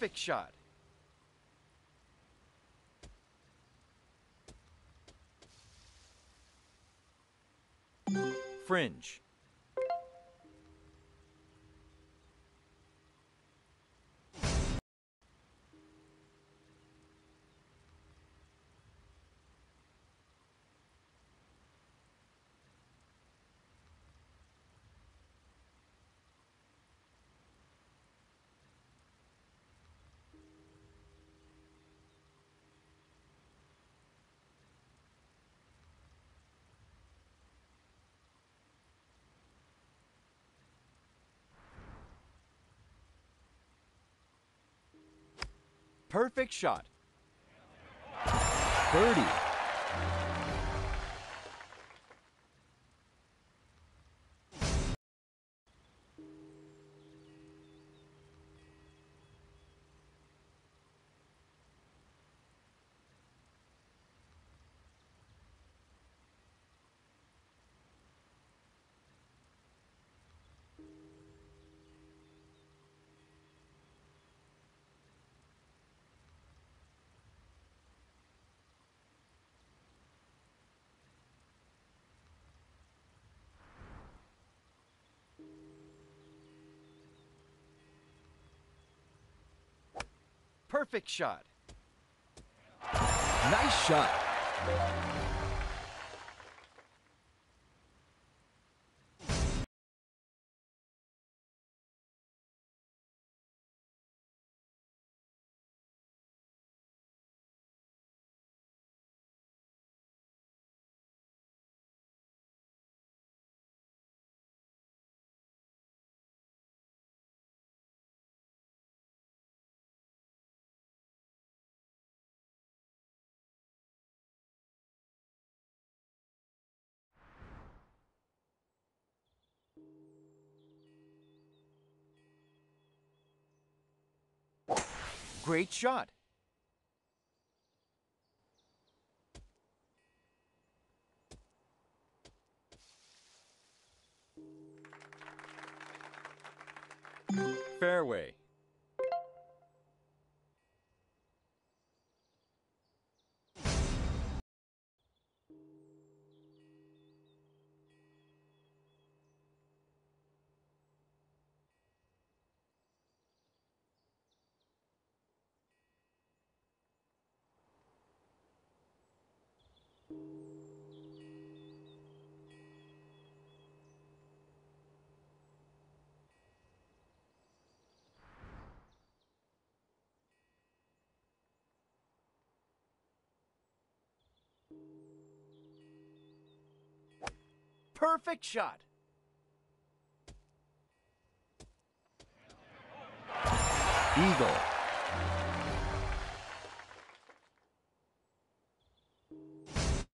Perfect shot. Fringe. Perfect shot. Birdie. Perfect shot. Nice shot. Great shot. Fairway. Perfect shot. Eagle.